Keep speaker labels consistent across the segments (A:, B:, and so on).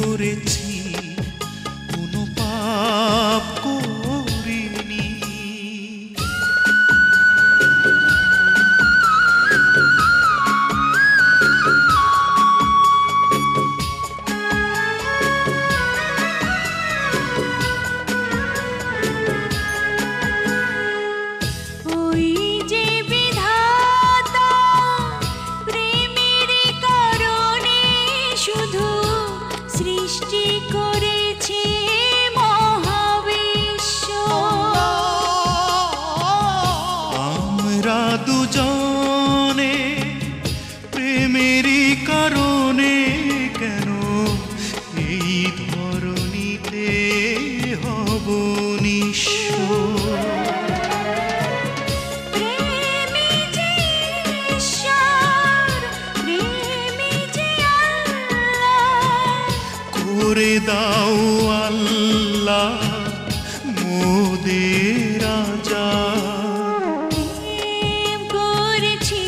A: Purity. সৃষ্টি দুজন
B: করে দাও আল্লাহ মোদের রাজা
A: করেছি,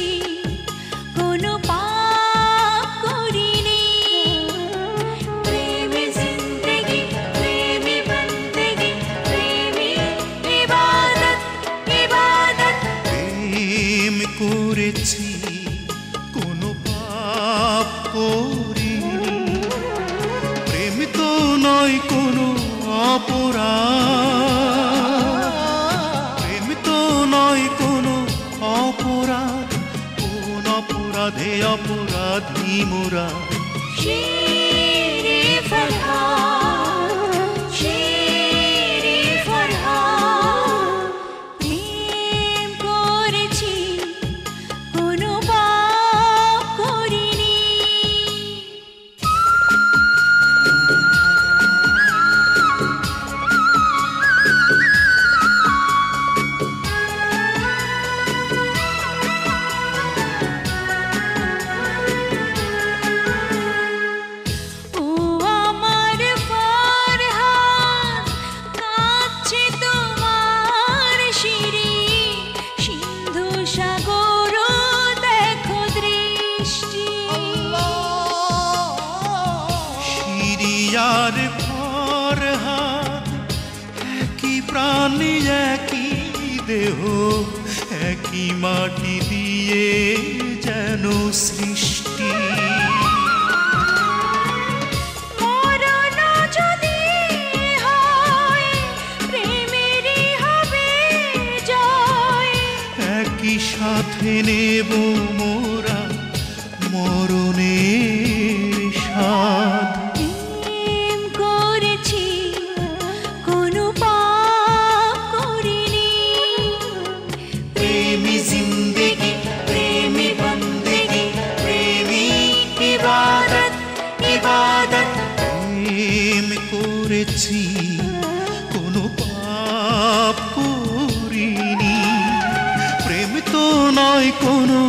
A: কোনো পাপ করিনি। প্রেমে জিন্দেগি, প্রেমে বন্দেগি, প্রেমে ইবাদত, ইবাদত।
B: প্রেম করেছি অপরাধ প্রেম তো নয় কোনো অপরাধ কোন অপরাধে অপরাধী মোরা।
A: শেরে ফরহাদ,
B: সিরিয়ার ফরহাদ একই প্রাণী একই দেহ একই মাটি দিয়ে যেন সৃষ্টি সাথে নেব মোরা মরণের প্রেম করেছি কোনো পাপ করিনি। প্রেম তো নয় কোনো